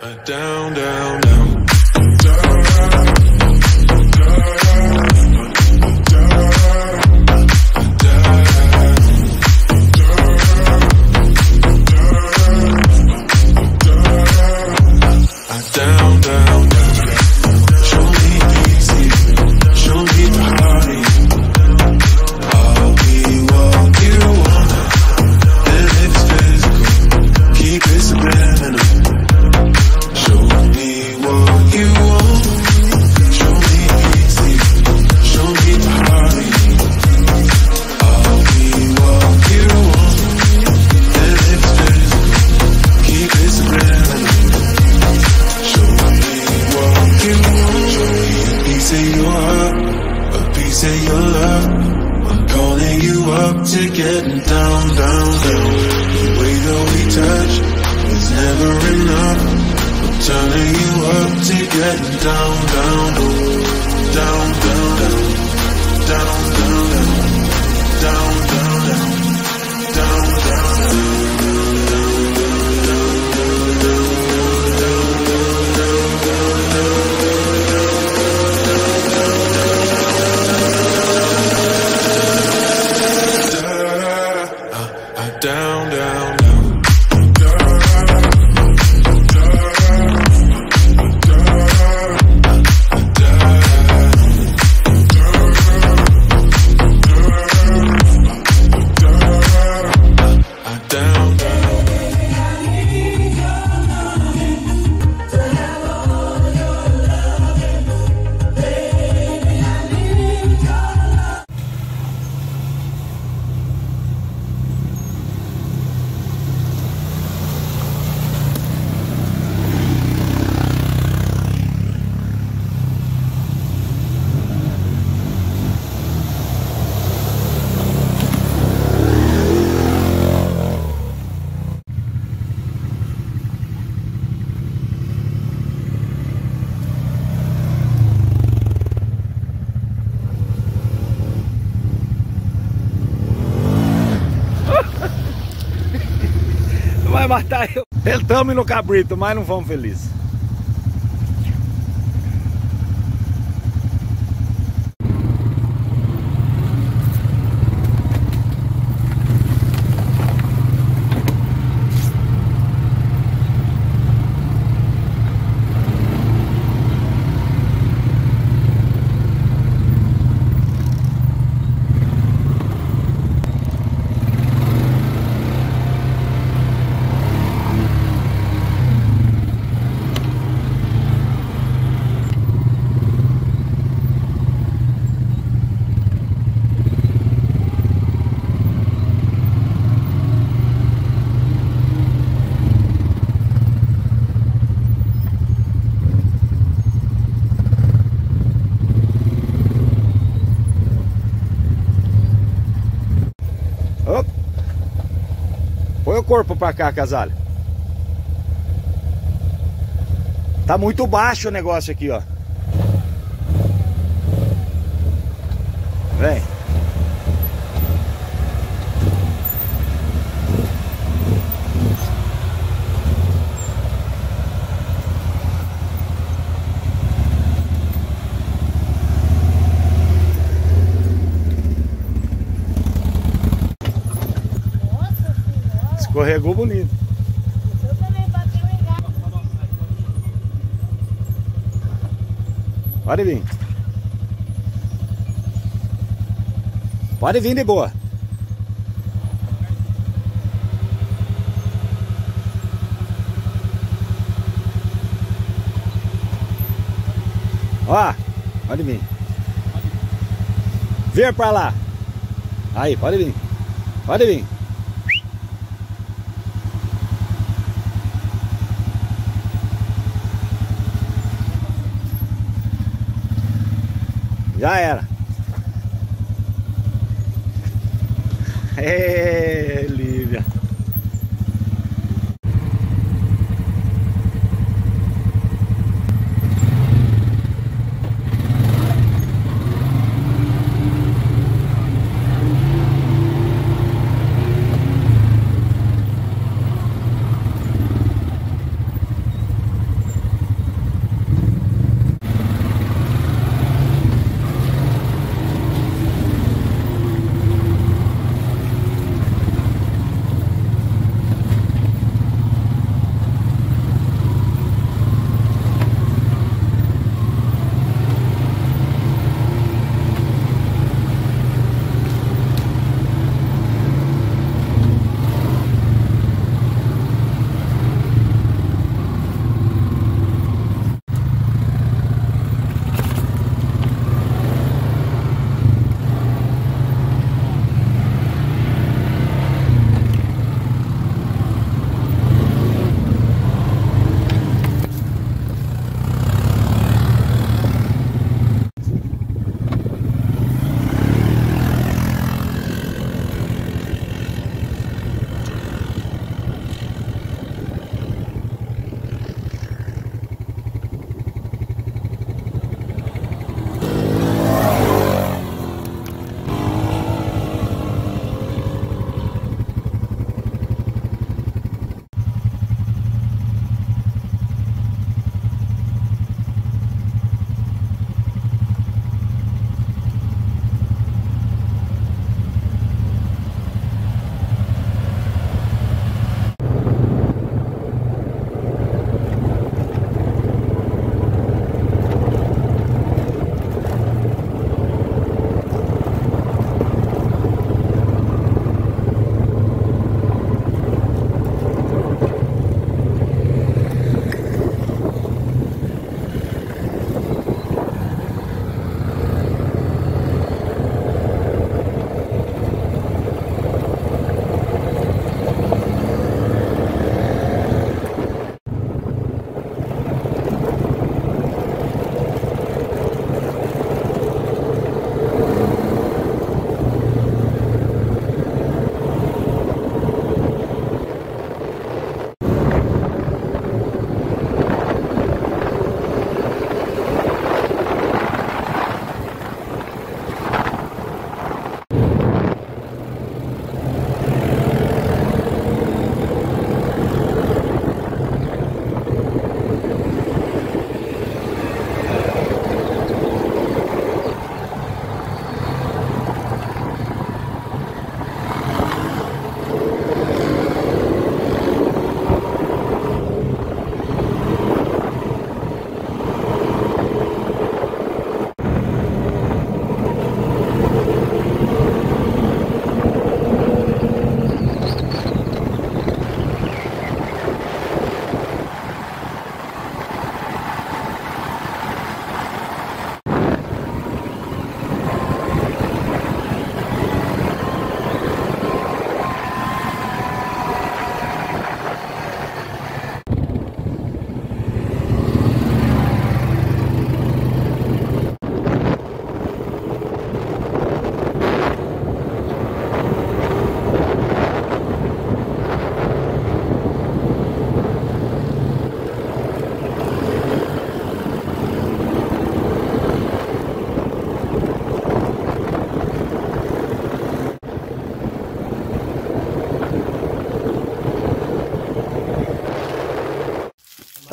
Down, down, down. to getting down, down, down The way that we touch is never enough I'm turning you up to getting down, down, down Down, down, down Down, down, down Down, down Vai matar eu. Entramos no cabrito, mas não vamos felizes. Põe o corpo pra cá, casalho. Tá muito baixo o negócio aqui, ó. Vem. Escorregou bonito. Eu também. Pode vir. Pode vir de boa. Ó, pode vir. Vem pra lá. Aí, pode vir. Pode vir. Já era. Ê, Lívia.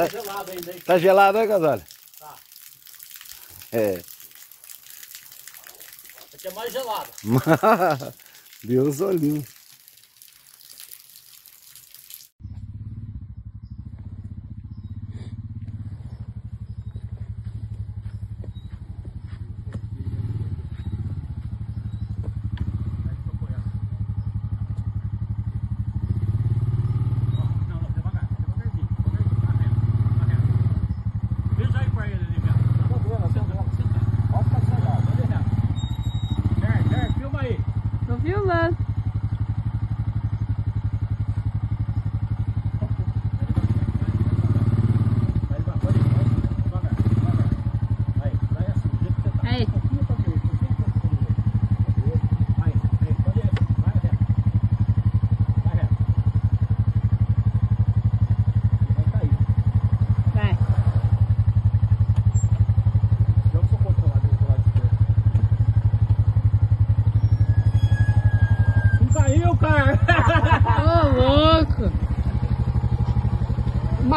Tá, gelado ainda, hein? Tá gelado, né, Casalho? Tá. É. Aqui é mais gelado. Deus olhinho.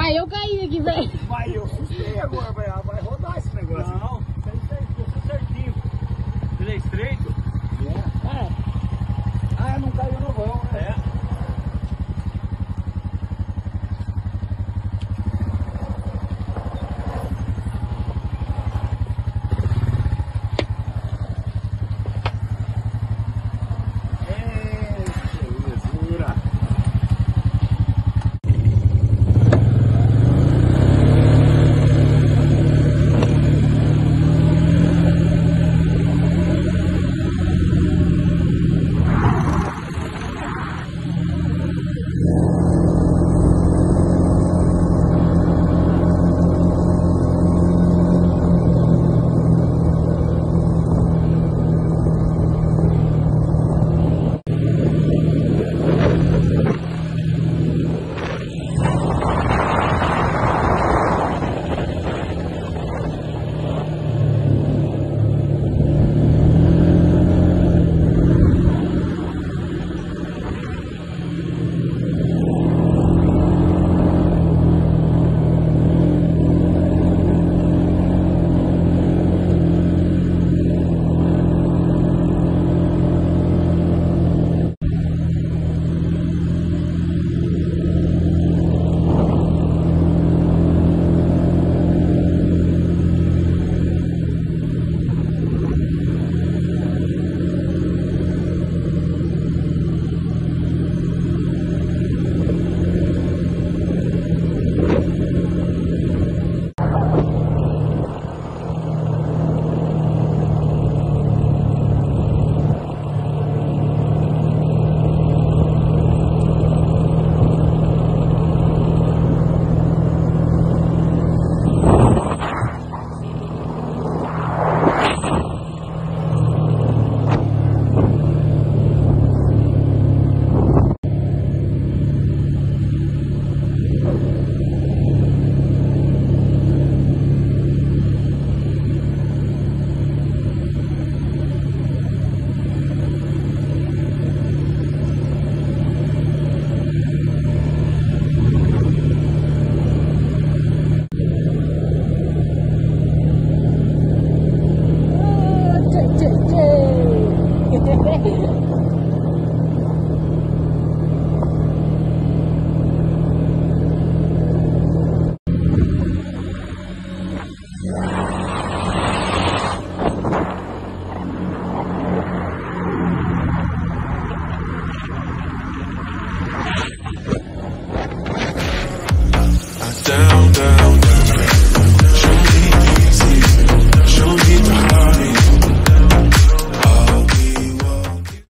Vai eu caí aqui, velho. Vai eu assustei agora, velho. Ah, vai rodar esse negócio. Não, tem que certinho. Ele é estreito? É. Ah, não caiu no vão, né? É.